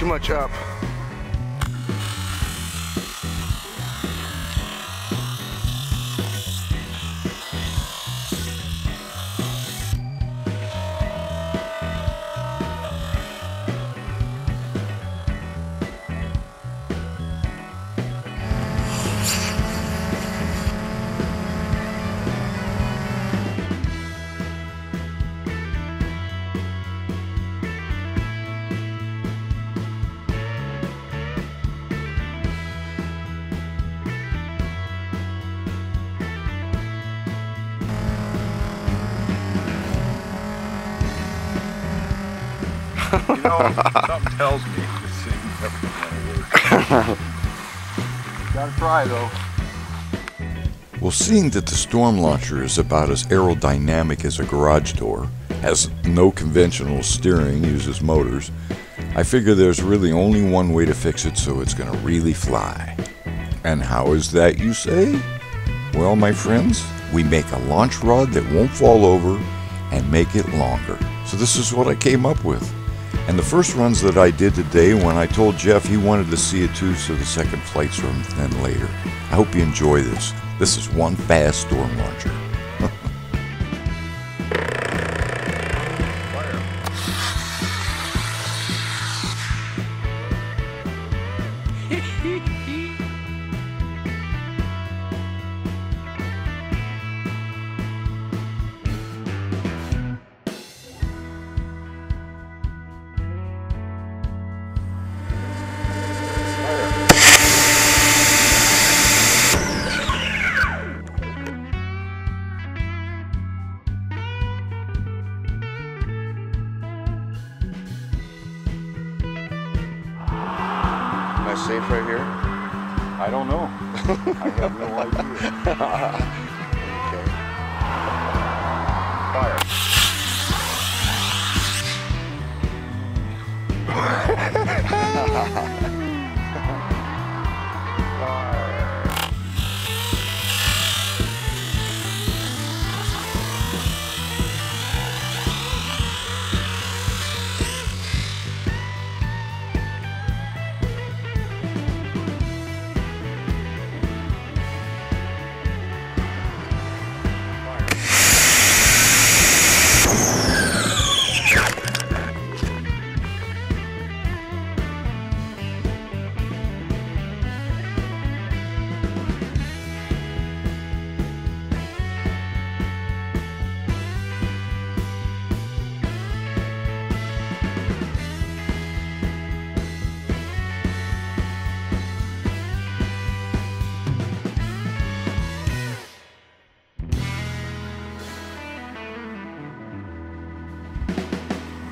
too much up. You know, something tells me this thing's never gonna work. Gotta try though. Well, seeing that the storm launcher is about as aerodynamic as a garage door, has no conventional steering, uses motors, I figure there's really only one way to fix it so it's going to really fly. And how is that, you say? Well, my friends, we make a launch rod that won't fall over and make it longer. So this is what I came up with. And the first runs that I did today when I told Jeff he wanted to see it too, so the second flights from then later. I hope you enjoy this. This is one fast storm launcher. Am safe right here? I don't know. I have no idea.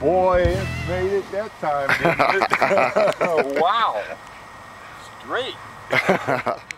Boy, it made it that time, didn't it? wow. Straight.